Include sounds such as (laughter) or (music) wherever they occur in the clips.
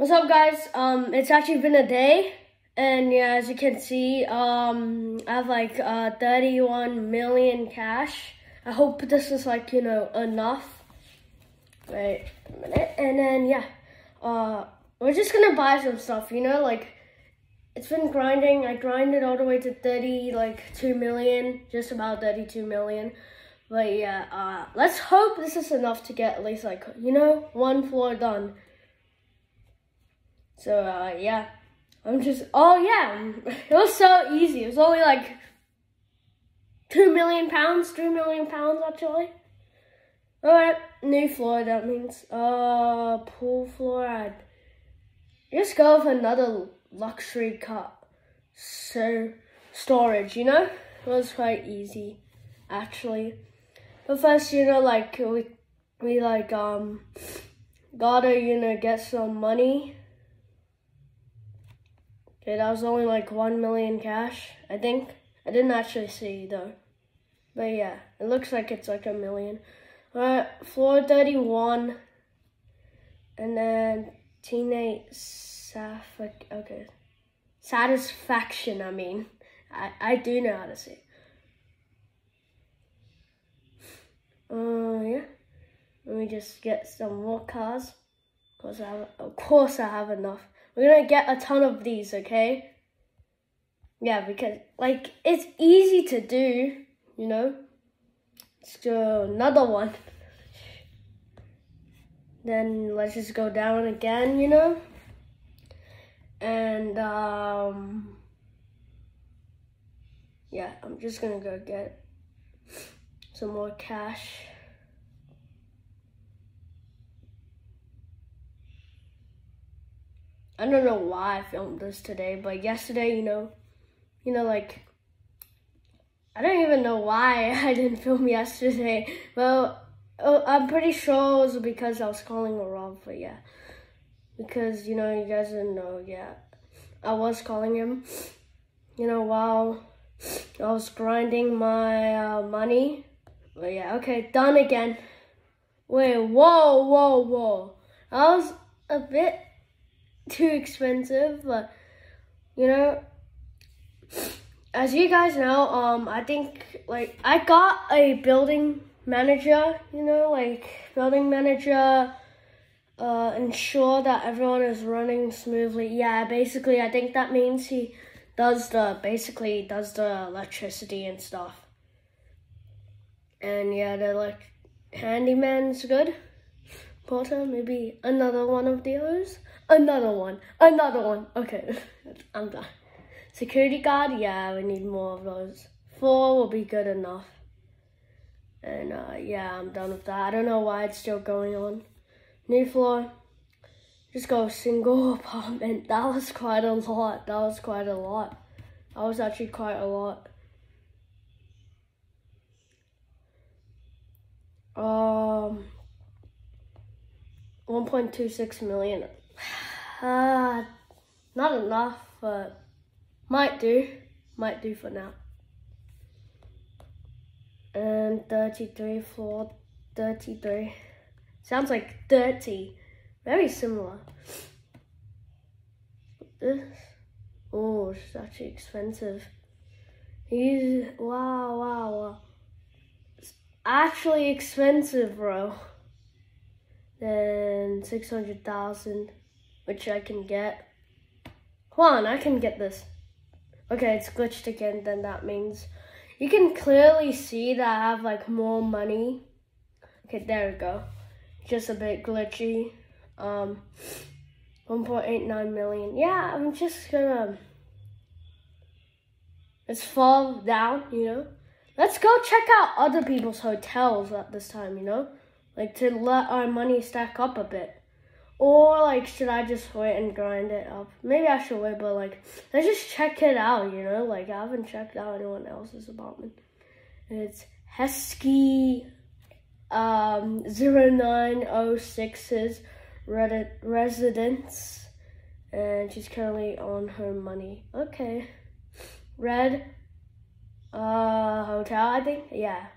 What's up, guys? Um, it's actually been a day, and yeah, as you can see, um, I have like uh 31 million cash. I hope this is like you know enough. Wait a minute, and then yeah, uh, we're just gonna buy some stuff. You know, like it's been grinding. I grinded all the way to 30, like 2 million, just about 32 million. But yeah, uh, let's hope this is enough to get at least like, you know, one floor done. So uh, yeah, I'm just, oh yeah, (laughs) it was so easy. It was only like 2 million pounds, 3 million pounds actually. Alright, new floor, that means, uh, pool floor, I'd just go with another luxury car. So, storage, you know? It was quite easy, actually. But first, you know, like, we, we like, um, gotta, you know, get some money. Okay, that was only like 1 million cash, I think. I didn't actually see, though. But yeah, it looks like it's like a million. Alright, floor 31. And then teenage Saffic, okay. Satisfaction, I mean. I, I do know how to say Uh, yeah. Let me just get some more cars. Cause I of course I have enough. We're gonna get a ton of these, okay? Yeah, because, like, it's easy to do, you know? Let's do another one. Then let's just go down again, you know? And, um, yeah, I'm just gonna go get some more cash. I don't know why I filmed this today, but yesterday, you know, you know, like, I don't even know why (laughs) I didn't film yesterday. Well, oh, I'm pretty sure it was because I was calling Rob, but yeah. Because, you know, you guys didn't know, yeah. I was calling him, you know, while I was grinding my uh, money. But yeah, okay, done again. Wait, whoa, whoa, whoa. I was a bit too expensive, but you know, as you guys know, um, I think like I got a building manager, you know, like building manager, uh, ensure that everyone is running smoothly. Yeah, basically, I think that means he does the basically does the electricity and stuff. And yeah, the like handyman's good. Porter, maybe another one of those. Another one. Another one. Okay, (laughs) I'm done. Security guard, yeah, we need more of those. Four will be good enough. And uh, yeah, I'm done with that. I don't know why it's still going on. New floor. Just go single (laughs) apartment. That was quite a lot. That was quite a lot. That was actually quite a lot. Um, 1.26 million. (sighs) Uh, not enough, but might do. Might do for now. And 33 floor, 33. Sounds like 30. Very similar. This, oh, it's actually expensive. He's, wow, wow, wow actually expensive, bro. Than 600,000, which I can get. Hold on, I can get this. Okay, it's glitched again, then that means you can clearly see that I have like more money. Okay, there we go. Just a bit glitchy. Um, 1.89 million. Yeah, I'm just gonna, let's fall down, you know? Let's go check out other people's hotels at this time, you know? Like to let our money stack up a bit. Or like should I just wait and grind it up? Maybe I should wait, but like let's just check it out, you know? Like I haven't checked out anyone else's apartment. It's Hesky um 0906's Reddit residence and she's currently on her money. Okay. Red uh, hotel, I think. Yeah.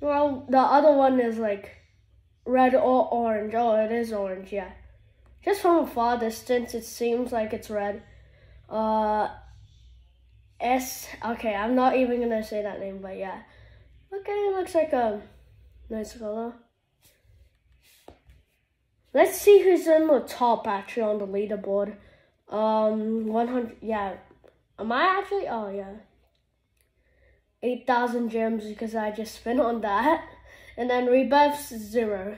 Well, the other one is like red or orange. Oh, it is orange. Yeah. Just from a far distance, it seems like it's red. Uh, S. Okay, I'm not even gonna say that name, but yeah. Okay, it looks like a nice color. Let's see who's in the top actually on the leaderboard. Um, 100. Yeah. Am I actually? Oh yeah. 8,000 gems because I just spent on that. And then rebuffs, zero.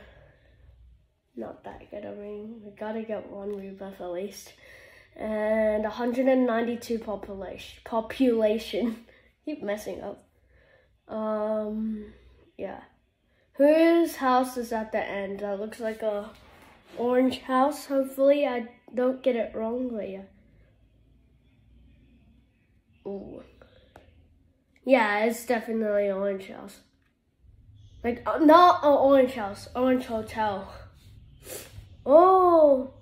Not that good. I mean, we gotta get one rebuff at least. And 192 population. Population. (laughs) Keep messing up. Um, yeah. Whose house is at the end? That looks like a orange house. Hopefully, I don't get it wrong, but yeah. Ooh. Yeah, it's definitely orange house. Like, uh, not an orange house, orange hotel. Oh,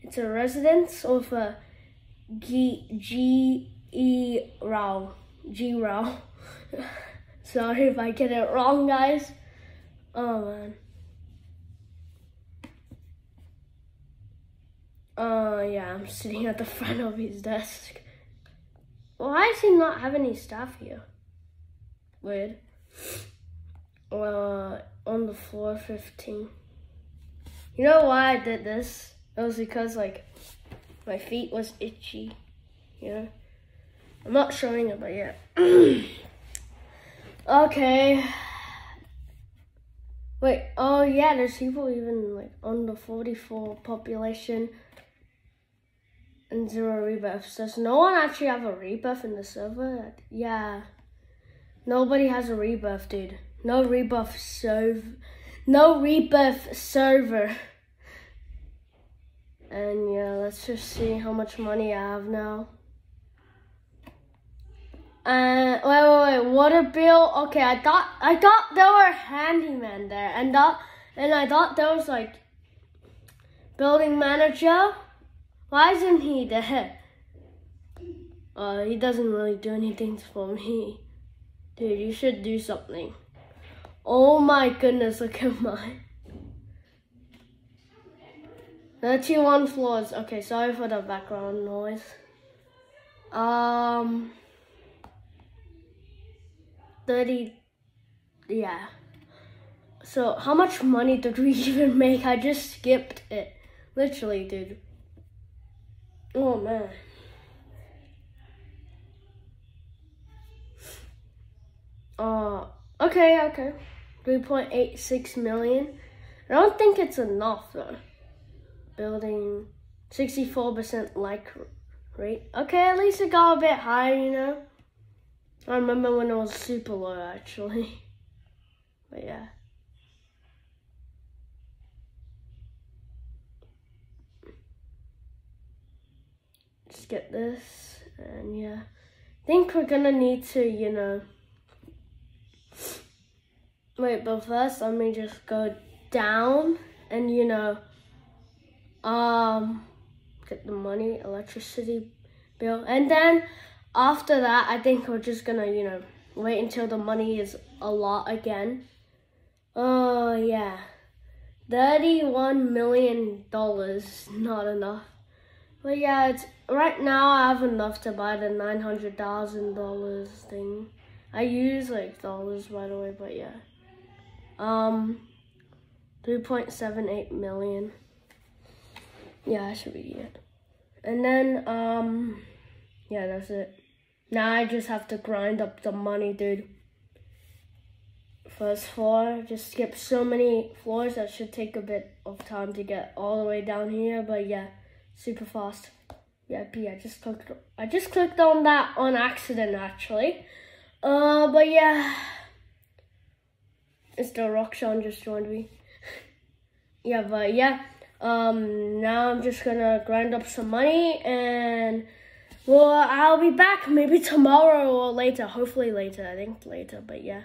it's a residence of a G G E Rao. G Rao. (laughs) Sorry if I get it wrong, guys. Oh man. Uh, yeah, I'm sitting at the (laughs) front of his desk. Why does he not have any staff here? Weird. Uh, on the floor 15. You know why I did this? It was because, like, my feet was itchy. You know? I'm not showing it, but yeah. (clears throat) okay. Wait, oh yeah, there's people even, like, on the 44 population and zero rebuffs. Does no one actually have a rebuff in the server? Yeah. Nobody has a rebuff, dude. No rebuff serve. No rebuff server. And yeah, let's just see how much money I have now. And uh, wait, wait, wait, water bill. Okay, I thought I thought there were handyman there, and that and I thought there was like building manager. Why isn't he there? Uh, he doesn't really do anything for me. Dude, you should do something. Oh my goodness, look at mine. 31 floors. Okay, sorry for the background noise. Um, 30, yeah. So, how much money did we (laughs) even make? I just skipped it. Literally, dude. Oh man. Uh, okay, okay. 3.86 million. I don't think it's enough though. Building 64% like rate. Okay, at least it got a bit higher, you know. I remember when it was super low actually. (laughs) But yeah. Just get this and yeah. I think we're gonna need to, you know, wait, but first let me just go down and, you know, um, get the money, electricity bill. And then after that, I think we're just gonna, you know, wait until the money is a lot again. Oh, yeah. $31 million, not enough. But yeah, it's right now I have enough to buy the nine hundred thousand dollars thing. I use like dollars by the way, but yeah. Um, three point seven eight million. Yeah, that should be it. And then um, yeah, that's it. Now I just have to grind up the money, dude. First floor, just skip so many floors that should take a bit of time to get all the way down here, but yeah super fast. Yeah, B, I just clicked, I just clicked on that on accident actually. Uh, but yeah, the Rockshawn just joined me. (laughs) yeah, but yeah, um, now I'm just gonna grind up some money and well, I'll be back maybe (laughs) tomorrow or later. Hopefully later, I think later, but yeah.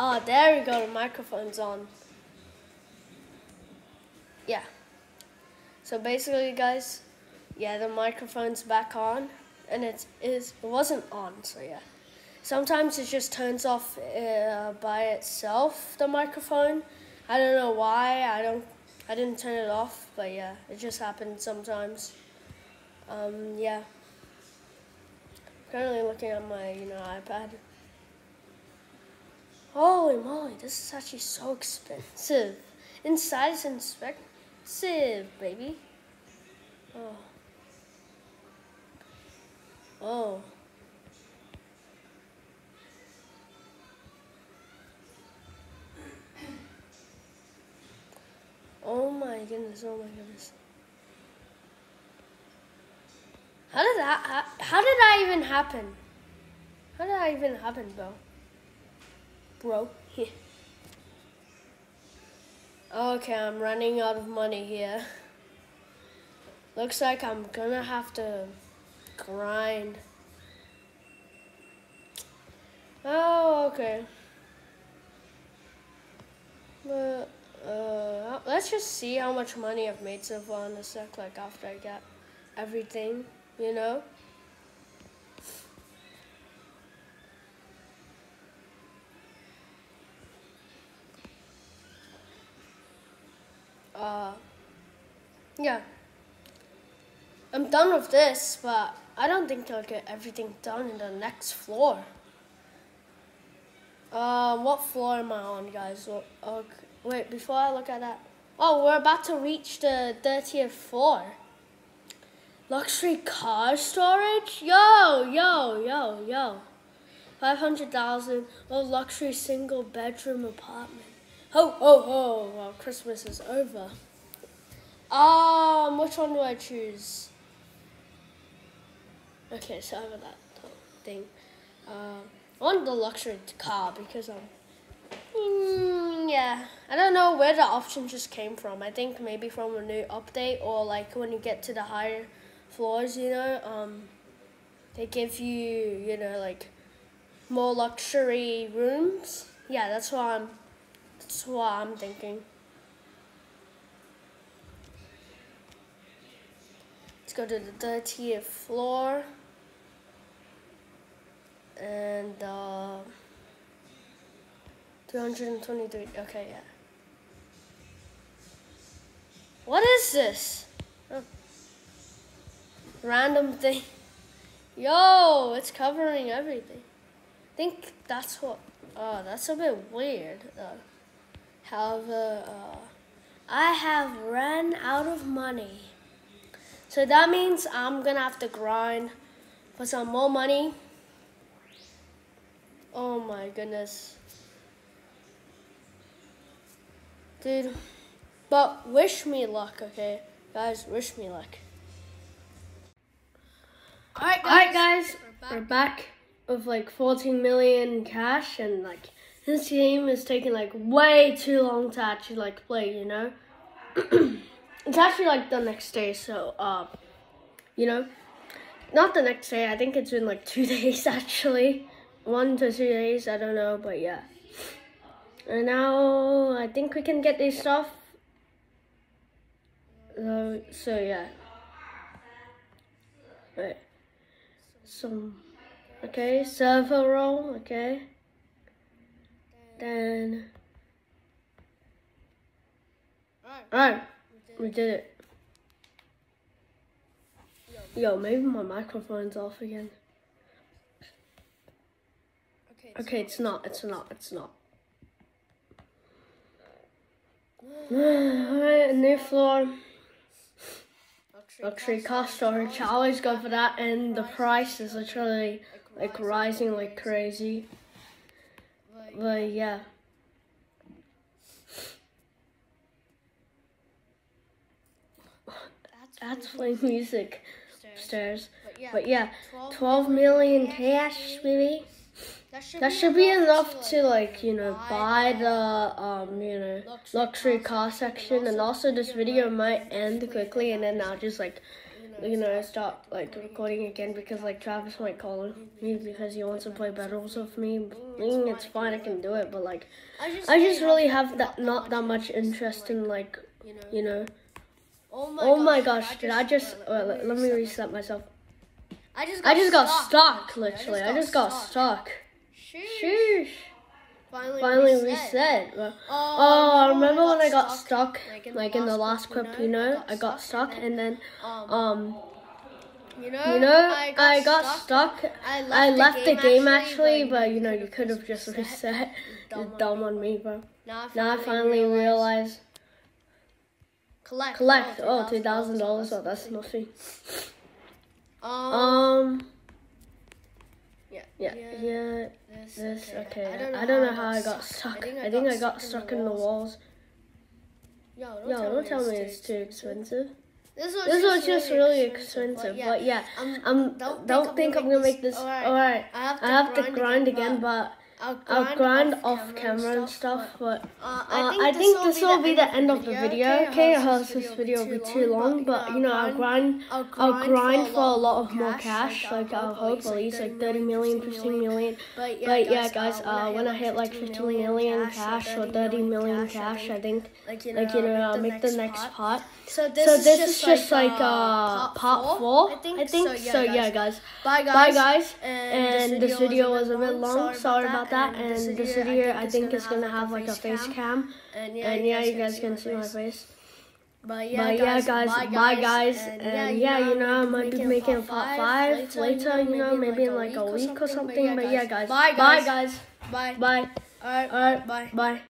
Oh, there we go. The microphone's on. Yeah. So basically, guys, yeah, the microphone's back on, and it is it wasn't on. So yeah. Sometimes it just turns off uh, by itself. The microphone. I don't know why. I don't. I didn't turn it off, but yeah, it just happens sometimes. Um, yeah. Currently looking at my, you know, iPad. Holy moly, this is actually so expensive. Inside is expensive, baby. Oh. Oh. Oh my goodness, oh my goodness. How did that, how, how did that even happen? How did that even happen, bro? Bro. Okay, I'm running out of money here. Looks like I'm gonna have to grind. Oh, okay. But, uh, let's just see how much money I've made so far in a sec, like after I get everything, you know? Uh, yeah. I'm done with this, but I don't think I'll get everything done in the next floor. Uh, what floor am I on, guys? Okay. Wait, before I look at that. Oh, we're about to reach the 30th floor. Luxury car storage? Yo, yo, yo, yo. 500,000 a luxury single bedroom apartment. Ho, ho, ho. Well, Christmas is over. Um, which one do I choose? Okay, so I have that thing. Uh, I want the luxury car because I'm. Mm, yeah, I don't know where the option just came from. I think maybe from a new update or like when you get to the higher floors, you know, um, they give you, you know, like more luxury rooms. Yeah, that's why I'm. That's what I'm thinking. Let's go to the 30th floor and uh, 223. Okay, yeah. What is this? Oh. Random thing. Yo, it's covering everything. I think that's what. Oh, that's a bit weird. Uh, however, uh, I have run out of money. So that means I'm gonna have to grind for some more money Oh my goodness. Dude, but wish me luck, okay? Guys, wish me luck. Alright guys, All right, guys we're, back. we're back with like 14 million cash and like this game is taking like way too long to actually like play, you know? (clears throat) it's actually like the next day, so uh, you know, not the next day, I think it's been like (laughs) two days actually one to two days, I don't know, but yeah. And now I think we can get this stuff. So, so yeah. Wait. Some, okay, server roll, okay. Then, alright, we did it. Yo, maybe my microphone's off again. Okay, it's not, it's not, it's not. (gasps) Alright, new floor. Luxury cost storage. I always go for that, and the price is literally like rising like crazy. But yeah. That's playing music upstairs. But yeah, 12 million cash, maybe. That should, that should be, enough, enough to, like, you know, buy, the, um, you know, luxury, luxury car section. And also, this video might end quickly, and then I'll just, like, you know, start like recording again because like Travis might call me because he wants to play battles with me. I mean, it's fine, I can do it, but like, I just, really have that not that much interest in like, you know. you know. Oh my, Oh gosh, did I just? Uh, let, let me reset myself. I just I just got stuck, literally. I just got stuck. Sheesh. Finally, Finally reset. reset. Oh, Oh, I remember when I got stuck, like like in the last clip, you know, I got stuck, and then, Um, um, you know, you know, I got stuck. I left, I left the game actually, actually, but you know, you could have just reset. (laughs) Dumb dumb on me, bro. Now I finally realize collect. collect. Oh, two $2,000. thousand dollars. Oh, that's nothing. Um, Um, yeah, yeah, yeah. This, This okay. I I don't know how I got stuck. I think I got stuck in the walls. Yo, don't, Yo, tell, don't me tell me it's too expensive. This was, This was just really expensive, expensive, but yeah, um, um, don't, think I'm gonna make this. All right, I have to, I have to grind, grind again, but I'll I'll grind off camera and stuff. But uh, I think this will be the end of the video. Okay, I hope this video will be too long. But you know, I'll grind. I'll grind for a lot of more cash. Like I'll hope at least like 30 million, 15 million. But yeah, guys, uh, when I hit like 15 million cash or 30 million cash, I think like you know I'll make the next part. So this, is, just like uh, uh part four, I think. So yeah, guys. Bye guys. Bye guys. And, And this video was a bit long. Sorry about that. And this video, I think, is gonna have like a face cam. And And yeah, you guys can see my face. But yeah, But yeah, guys, bye guys. And And yeah, you know, I might be making a part five later. You know, maybe in like a week or something. But yeah, guys. Bye Bye guys. guys. Bye. Bye. Alright. Alright. Bye. Bye.